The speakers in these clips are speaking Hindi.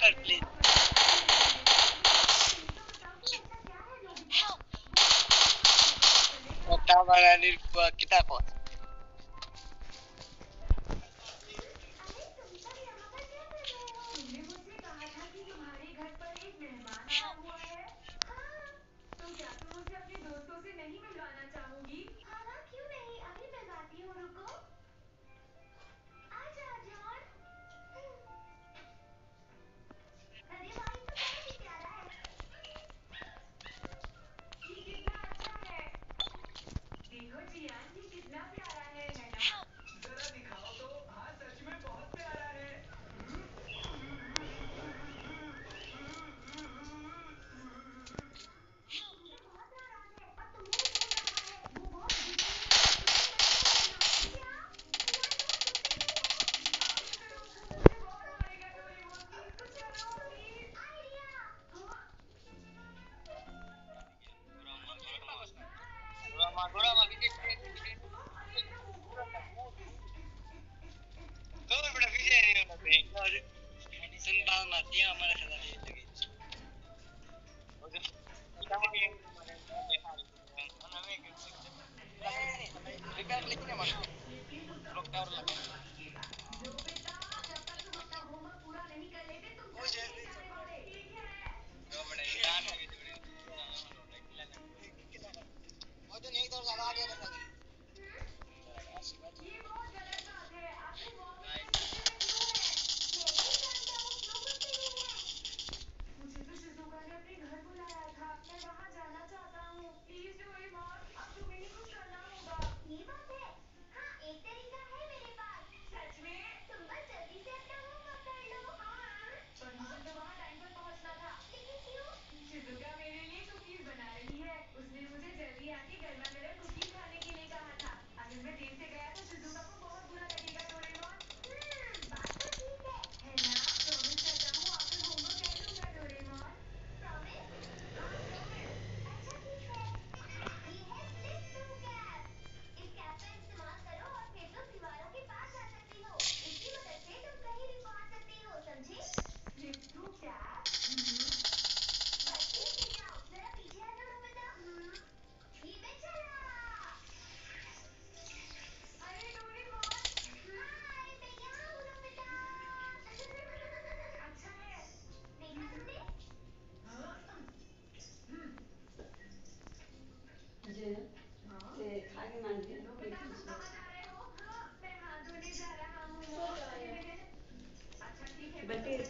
कर बता वाला निर्भर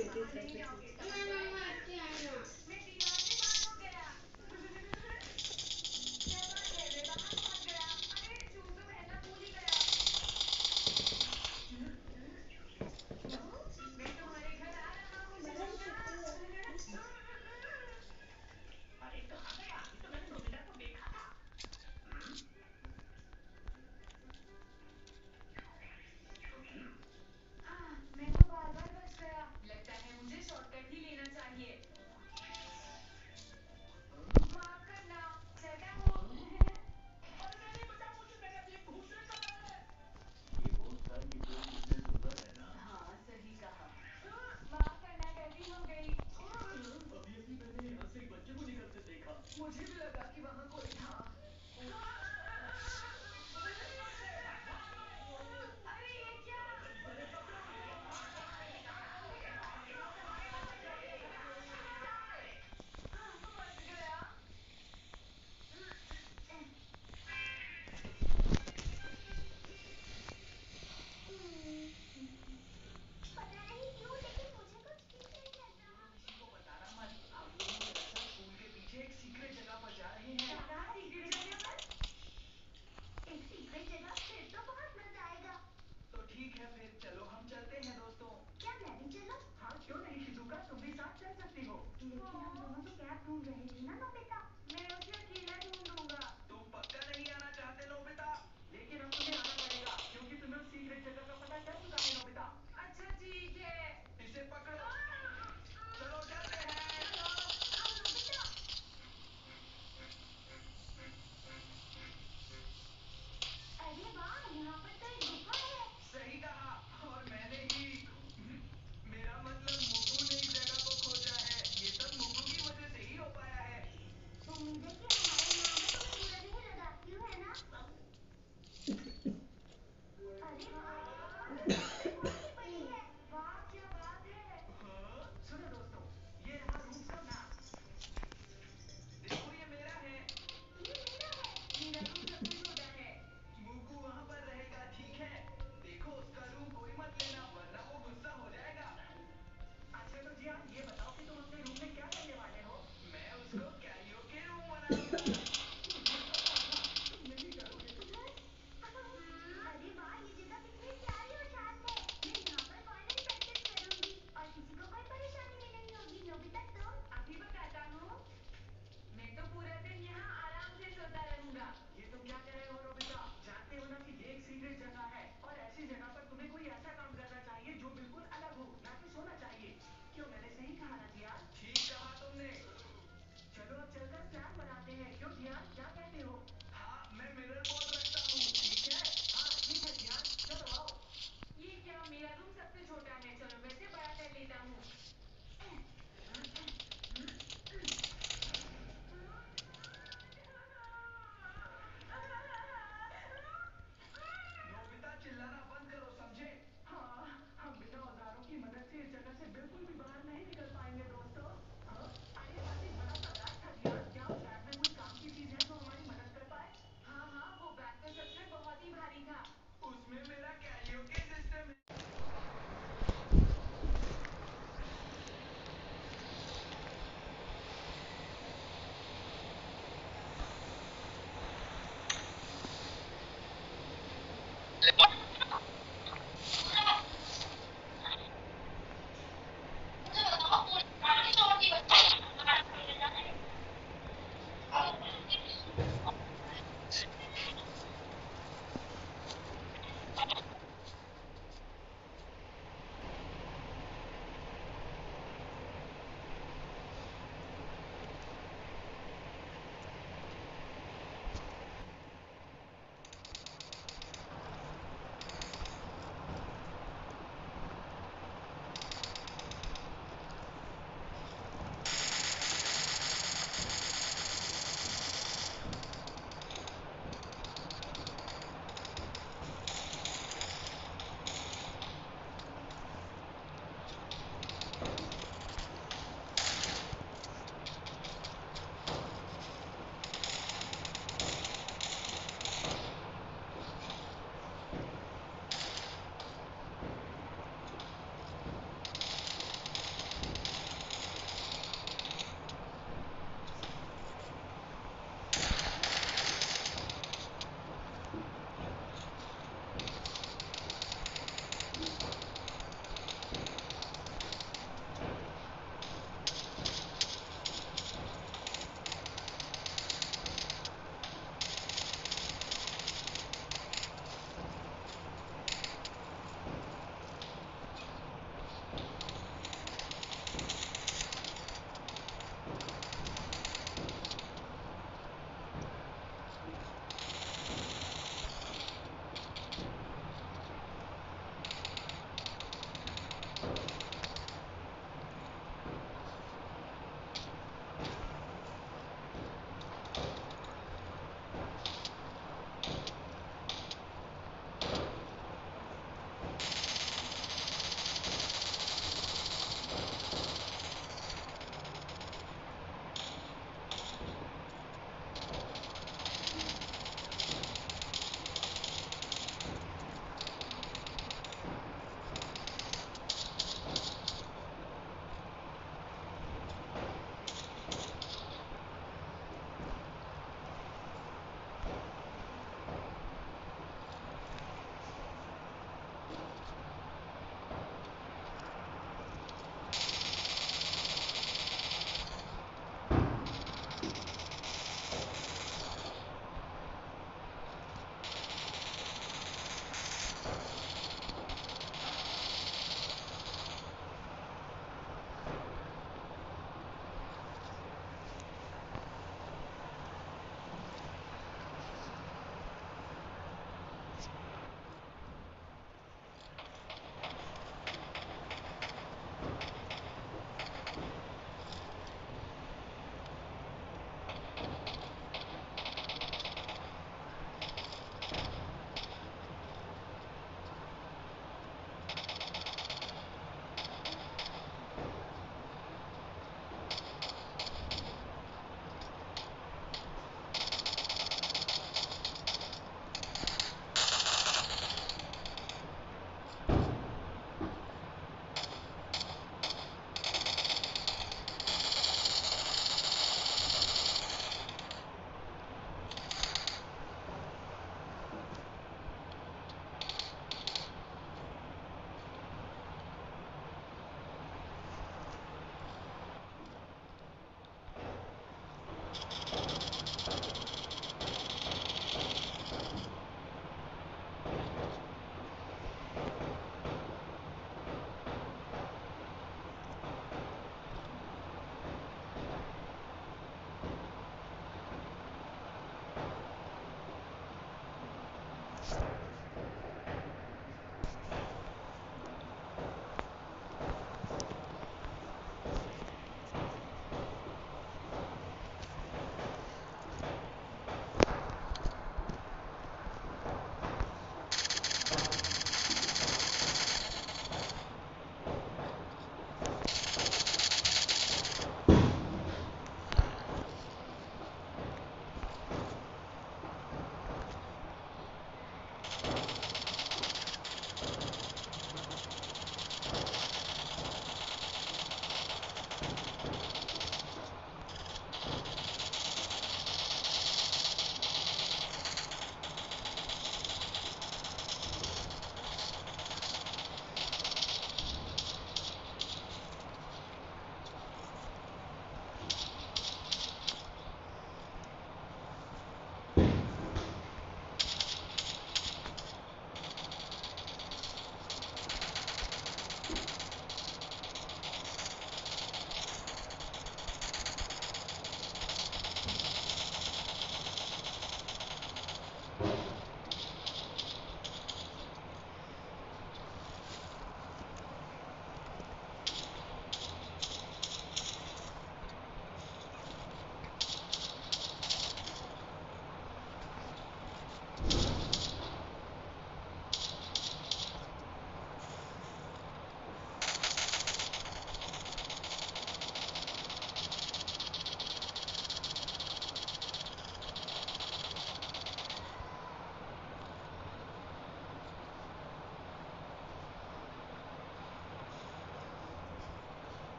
对对对对对。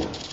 you.